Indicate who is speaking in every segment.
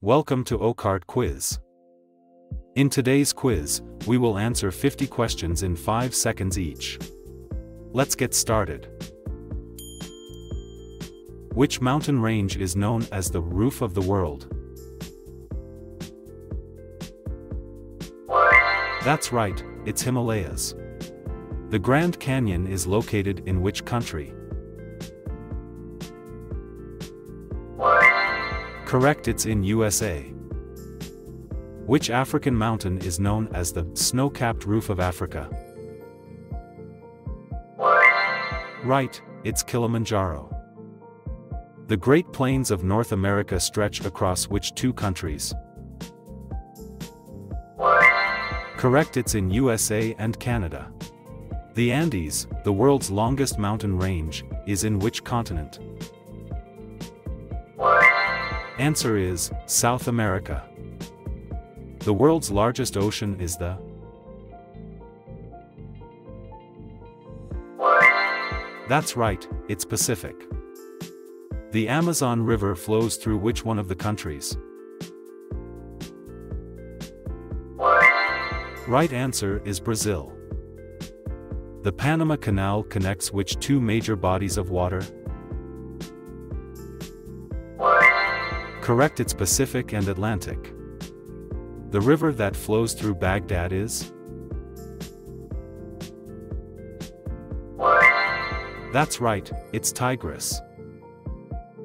Speaker 1: Welcome to OCART Quiz. In today's quiz, we will answer 50 questions in 5 seconds each. Let's get started. Which mountain range is known as the roof of the world? That's right, it's Himalayas. The Grand Canyon is located in which country? Correct it's in USA. Which African mountain is known as the snow-capped roof of Africa? Right, it's Kilimanjaro. The Great Plains of North America stretch across which two countries? Correct it's in USA and Canada. The Andes, the world's longest mountain range, is in which continent? Answer is, South America. The world's largest ocean is the That's right, it's Pacific. The Amazon River flows through which one of the countries? Right answer is Brazil. The Panama Canal connects which two major bodies of water? Correct it's Pacific and Atlantic. The river that flows through Baghdad is? That's right, it's Tigris.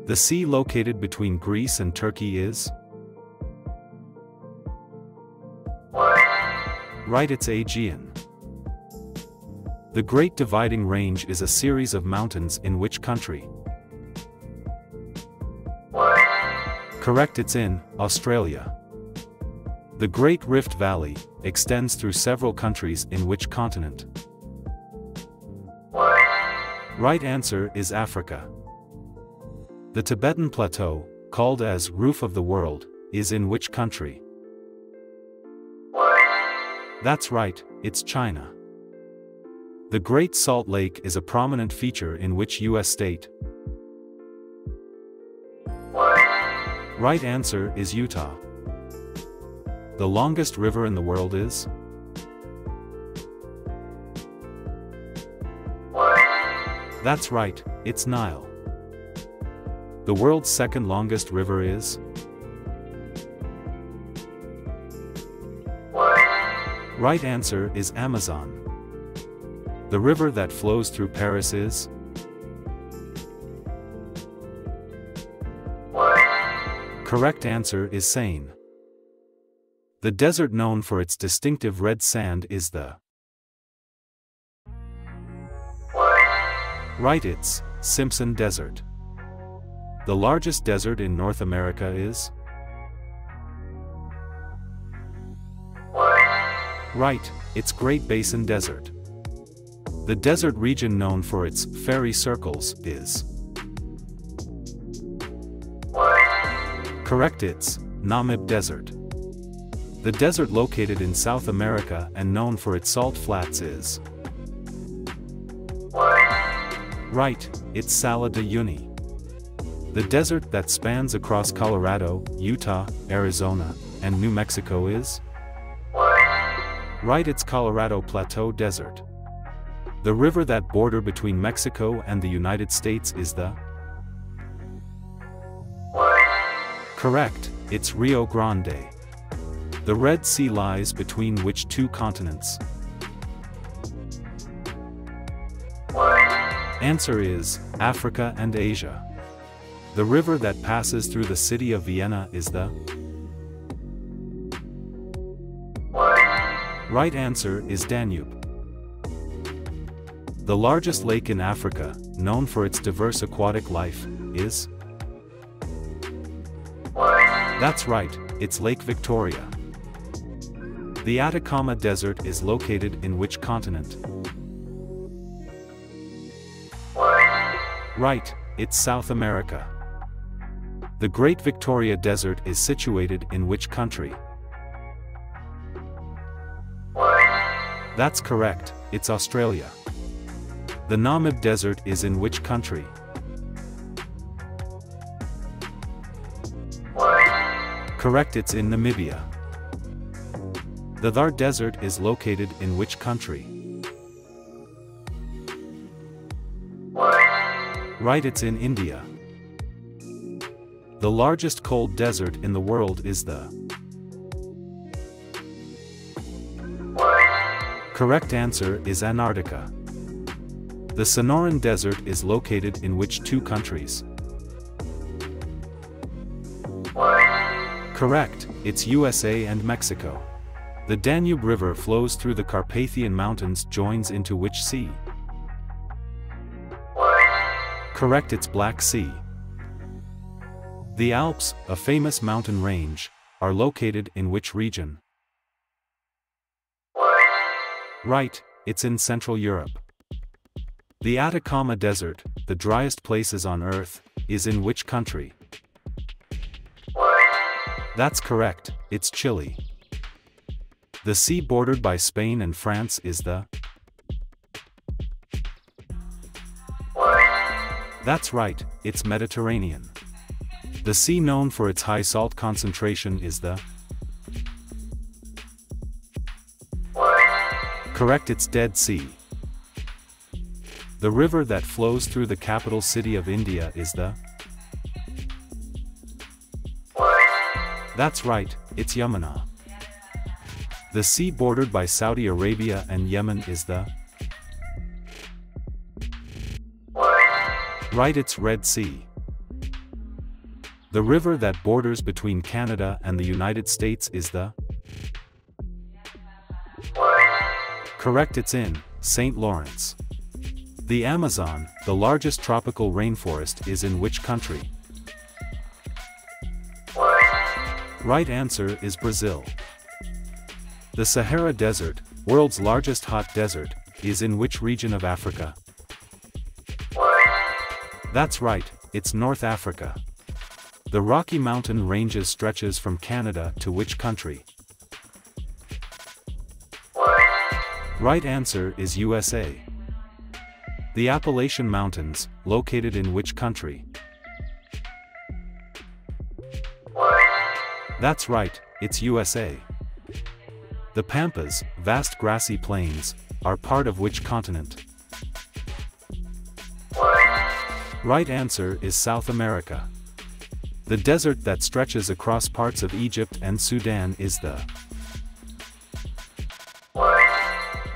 Speaker 1: The sea located between Greece and Turkey is? Right it's Aegean. The Great Dividing Range is a series of mountains in which country? Correct it's in, Australia. The Great Rift Valley, extends through several countries in which continent? Right answer is Africa. The Tibetan Plateau, called as Roof of the World, is in which country? That's right, it's China. The Great Salt Lake is a prominent feature in which U.S. state? Right answer is Utah. The longest river in the world is? That's right, it's Nile. The world's second longest river is? Right answer is Amazon. The river that flows through Paris is? Correct answer is Seine. The desert known for its distinctive red sand is the Right it's Simpson Desert. The largest desert in North America is? Right, it's Great Basin Desert. The desert region known for its fairy circles is Correct it's Namib Desert. The desert located in South America and known for its salt flats is Right, it's Salar de Uyuni. The desert that spans across Colorado, Utah, Arizona, and New Mexico is Right it's Colorado Plateau Desert. The river that border between Mexico and the United States is the Correct, it's Rio Grande. The Red Sea lies between which two continents? Answer is, Africa and Asia. The river that passes through the city of Vienna is the Right answer is Danube. The largest lake in Africa, known for its diverse aquatic life, is that's right, it's Lake Victoria. The Atacama Desert is located in which continent? Right, it's South America. The Great Victoria Desert is situated in which country? That's correct, it's Australia. The Namib Desert is in which country? Correct it's in Namibia. The Thar Desert is located in which country? Right it's in India. The largest cold desert in the world is the Correct answer is Antarctica. The Sonoran Desert is located in which two countries? Correct, it's USA and Mexico. The Danube River flows through the Carpathian Mountains joins into which sea? Correct it's Black Sea. The Alps, a famous mountain range, are located in which region? Right, it's in Central Europe. The Atacama Desert, the driest places on Earth, is in which country? That's correct, it's Chile. The sea bordered by Spain and France is the That's right, it's Mediterranean. The sea known for its high salt concentration is the Correct it's Dead Sea. The river that flows through the capital city of India is the That's right, it's Yamuna. The sea bordered by Saudi Arabia and Yemen is the Right it's Red Sea. The river that borders between Canada and the United States is the Correct it's in, St. Lawrence. The Amazon, the largest tropical rainforest is in which country? Right answer is Brazil. The Sahara Desert, world's largest hot desert, is in which region of Africa? That's right, it's North Africa. The Rocky Mountain ranges stretches from Canada to which country? Right answer is USA. The Appalachian Mountains, located in which country? That's right, it's USA. The Pampas, vast grassy plains, are part of which continent? Right answer is South America. The desert that stretches across parts of Egypt and Sudan is the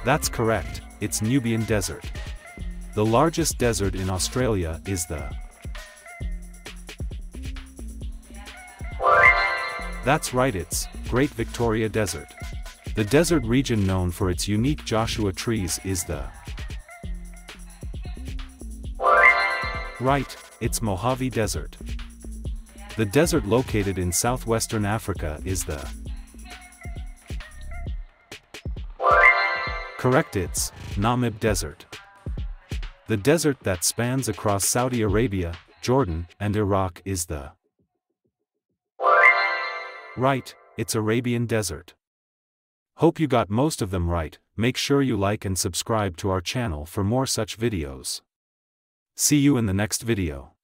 Speaker 1: That's correct, it's Nubian Desert. The largest desert in Australia is the That's right it's Great Victoria Desert. The desert region known for its unique Joshua trees is the Right, it's Mojave Desert. The desert located in southwestern Africa is the Correct it's Namib Desert. The desert that spans across Saudi Arabia, Jordan, and Iraq is the Right, it's Arabian Desert. Hope you got most of them right, make sure you like and subscribe to our channel for more such videos. See you in the next video.